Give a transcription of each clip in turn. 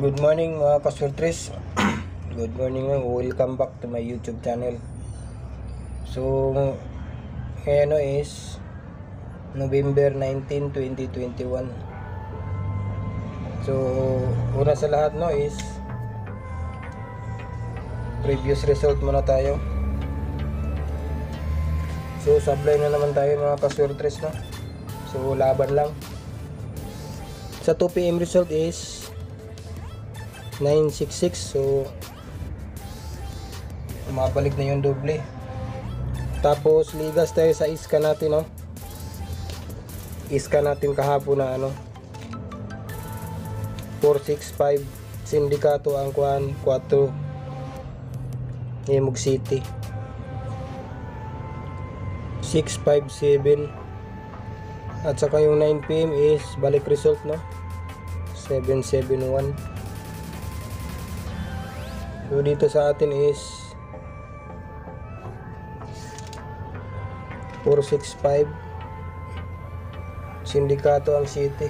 Good morning mga kasurtres. Good morning mga welcome back to my YouTube channel. So, ngayon no is November 19, 2021. So, una sa lahat no is previous result muna tayo. So, sablay na naman tayo mga kasurtres no. So, laban lang. Sa 2 PM result is 966 so mabalik na yung doble. Tapos ligas tayo sa iska natin no iska natin kahapon na ano 465 sindikato ang kuan 4 Himog City. 657 at saka yung 9pm is balik result no? 771 So dito sa atin is 465 Sindikato ang city.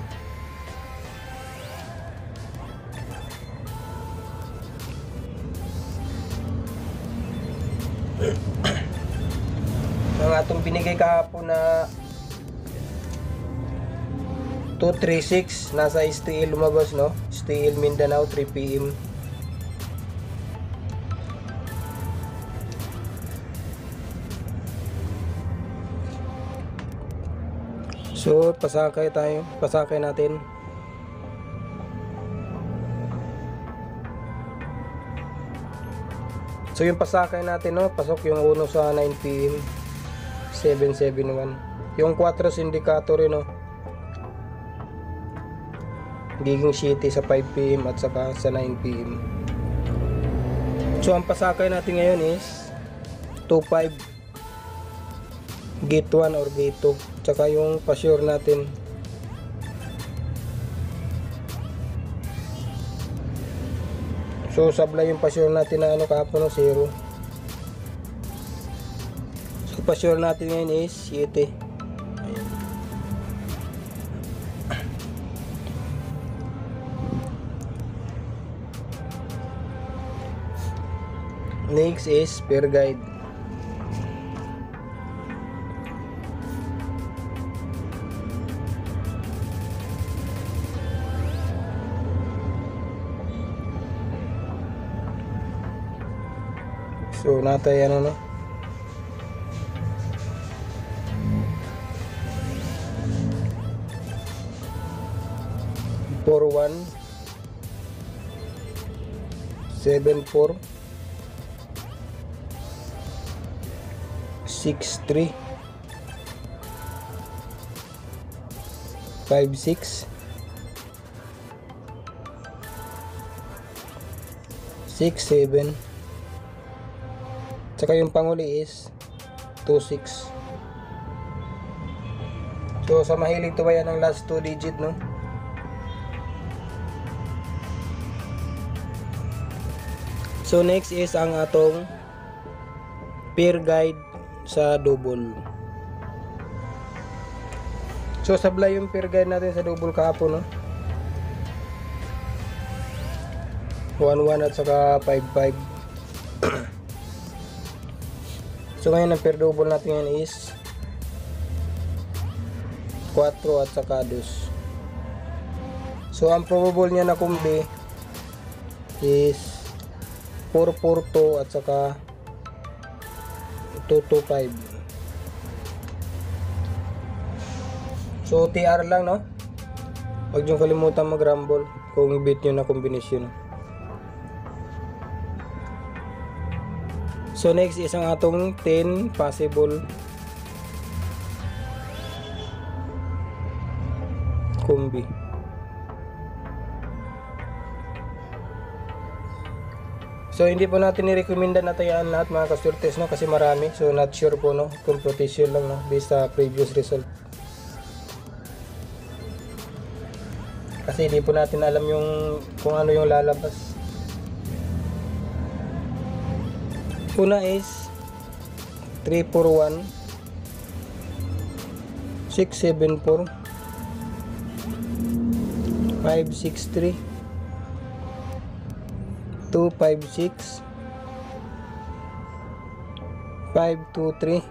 Ang atong binigay kahapon na 236 nasa STL lumabas no? STL Mindanao 3 So, pasakay tayo. Pasakay natin. So, yung pasakay natin, no? Pasok yung uno sa 9pm. 771. Yung 4 sindikato rin, no? Giging City sa 5pm at saka sa 9pm. So, ang pasakay natin ngayon is 25 gate 1 or gate 2 tsaka yung pa-sure natin. So sablay yung pa-sure natin na ano kahapon no, 0 so pa-sure natin ngayon is 7 Ayan. next is per guide So, natay ano no? Four one. Seven four. Six three. Five six. Six seven Tsaka yung panguli is 26. So sa mahilig tumayan ng last 2 digit no. So next is ang atong peer guide sa double. So sablay yung peer guide natin sa double kahapon no. 11 at saka 55. So ngayon ang per double natin ngayon is 4 at saka 2. So ang probable niya na kumbi is 442 at saka 225. So TR lang no. Huwag niyong kalimutan mag-rumble kung bit niyo na kombinasyon. So next is ang atong 10 possible kumbi. So hindi po natin ni-recommenda na tayaan lahat mga kasurtes no kasi marami. So not sure po no kung protection lang no based sa previous result. Kasi hindi po natin alam yung kung ano yung lalabas. Una is 341 674 563 256 523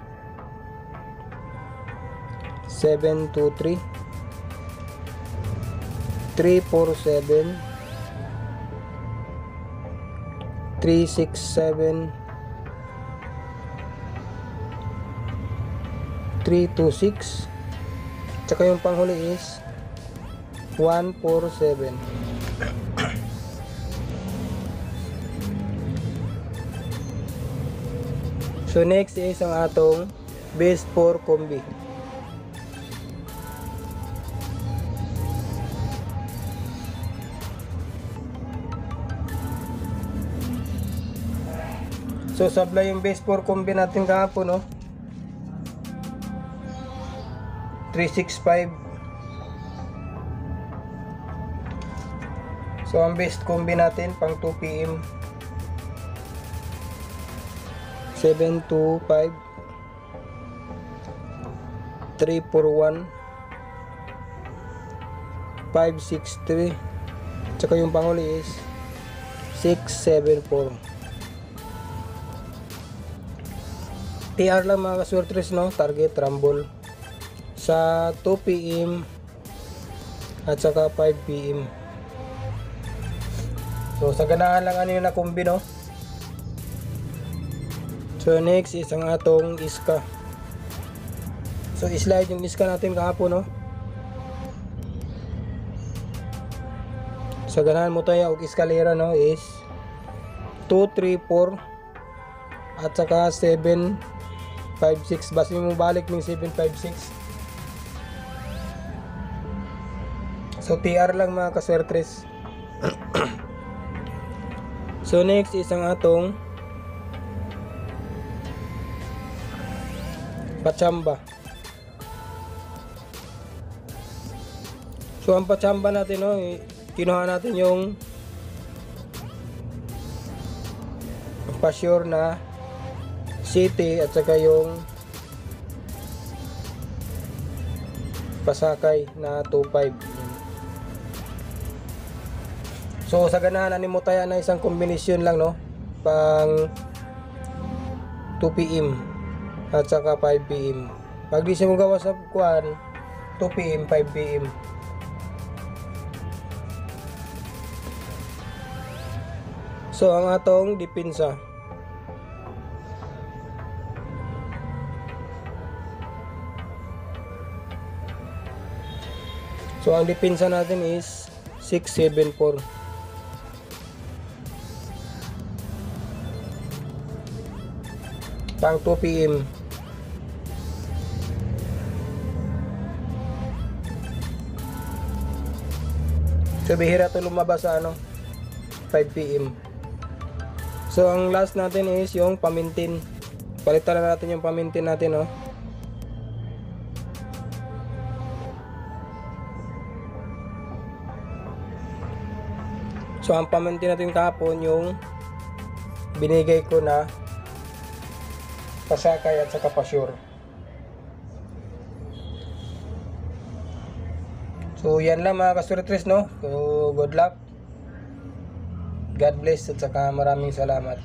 723 347 367 326 tsaka yung panghuli is 147 so next is ang atong base 4 combi. So supply yung base 4 combi natin kahapon no 365 So ang best combi natin pang 2 PM 725 341 563 Tsaka yung panghuli is 674 TR lang mga kaswertres no? Target rumble sa 2 PM at saka 5 PM so sa ganahan lang ano yung nakumbi no? So next is ang atong iska. So islide yung iska natin kahapon no? Sa ganahan mo tayo og eskalera no is 2, 3, 4 at saka 7 5, 6 basi mo balik ng 756 So TR lang mga kaswertres. so next is ang atong pachamba. So ang pachamba natin no, eh, kinuha natin yung pa-sure na city at saka yung pasakay na 25 So sa ganahan ani mo tayo na isang kombinasyon lang no pang 2 PM at saka 5 PM. Pag di siya mo gawa sa kuan 2 PM 5 PM. So ang atong dipinsa So ang dipinsa natin is 674 pang 2 PM So bihira to lumabas sa ano 5 PM So ang last natin is yung pamintin. Palitan na natin yung pamintin natin oh. So ang pamintin natin kahapon yung binigay ko na pasakay at saka pasyur. So yan lang mga kasuretres no. So good luck. God bless at saka maraming salamat.